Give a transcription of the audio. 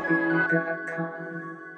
Audible.com.